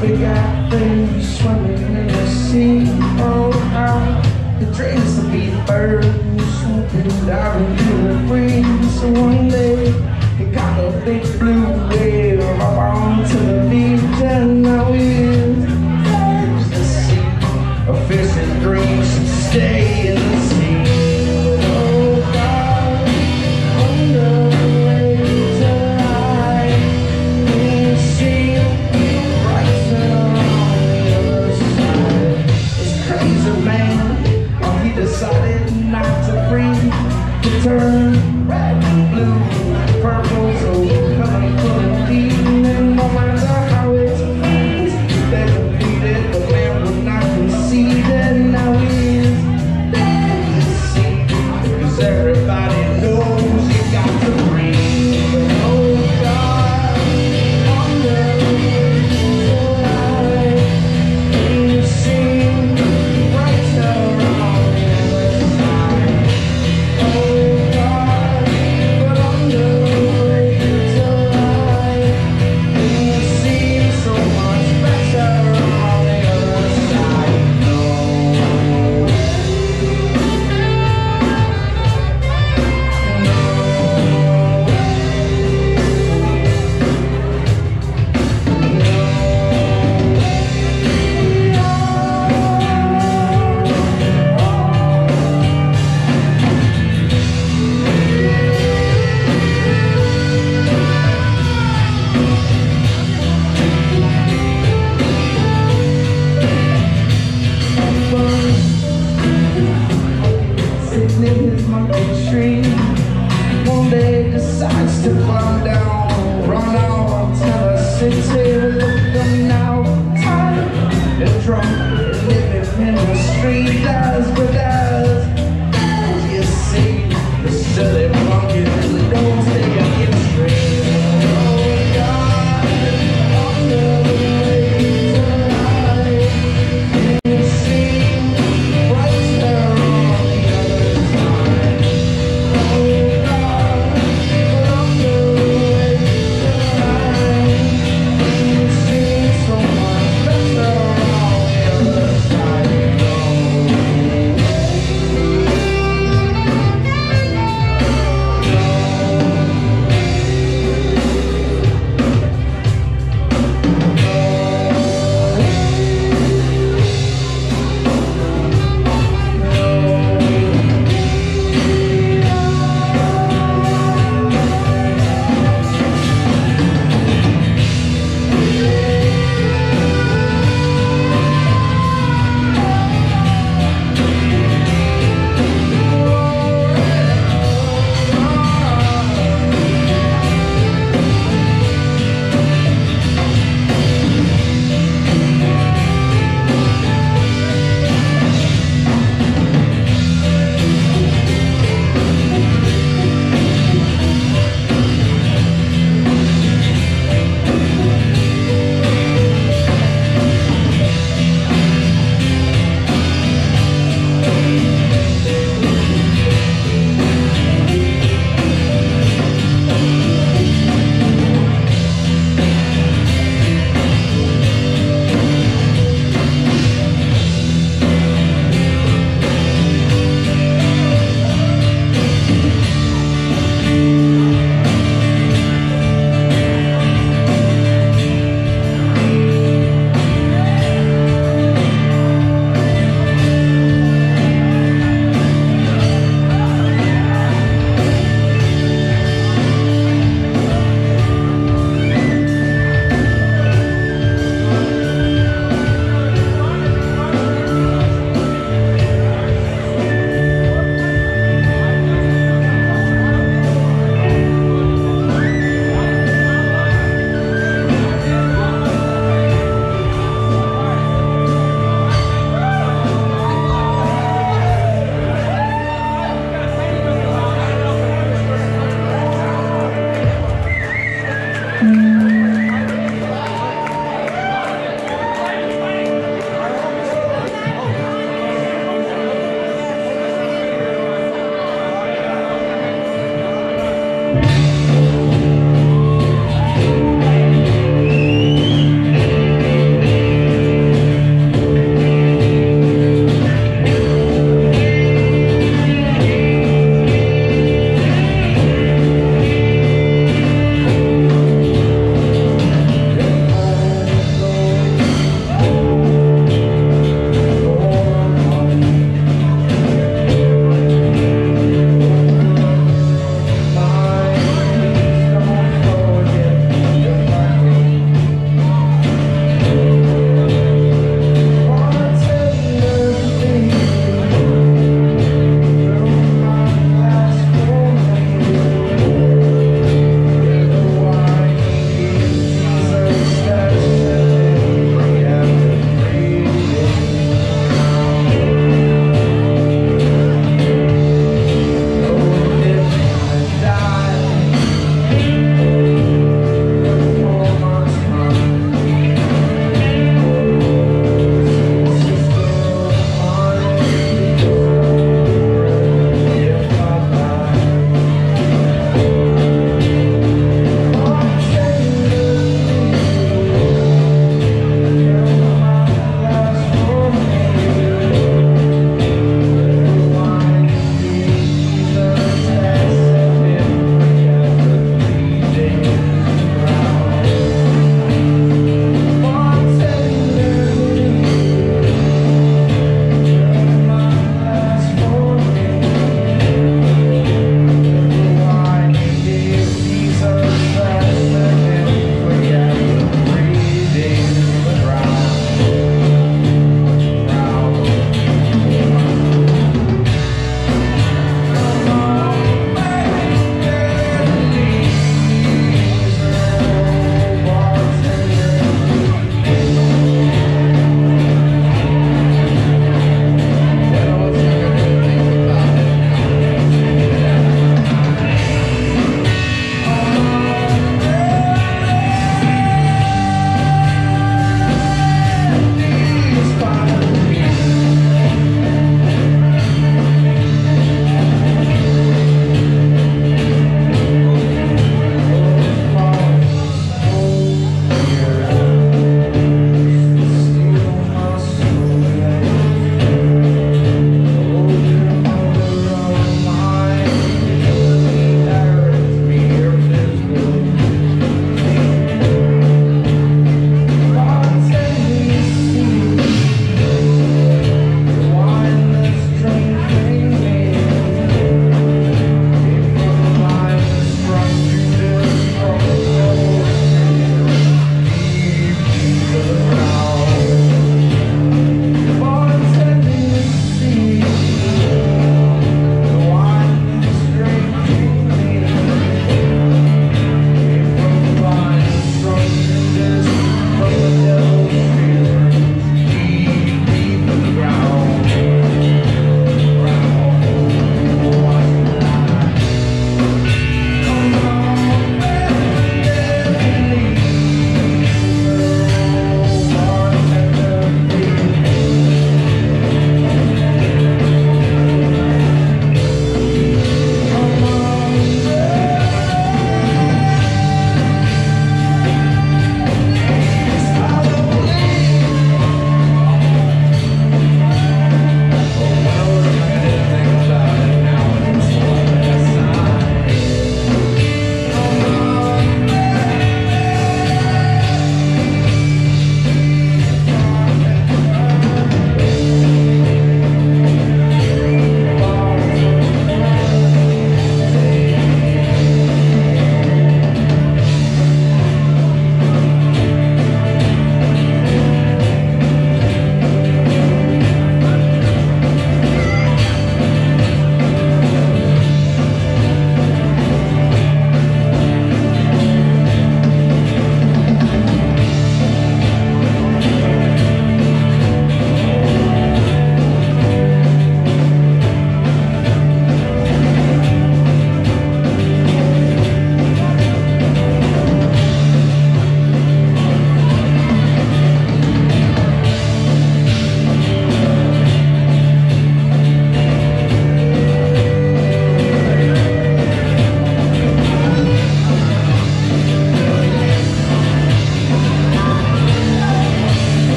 big got baby swimming in the sea. Oh, I'm the dreams to be the bird who's swooping down into the breeze. So one day, it got a big blue whale on to the beach, and now it is the sea. A fish that dreams to stay.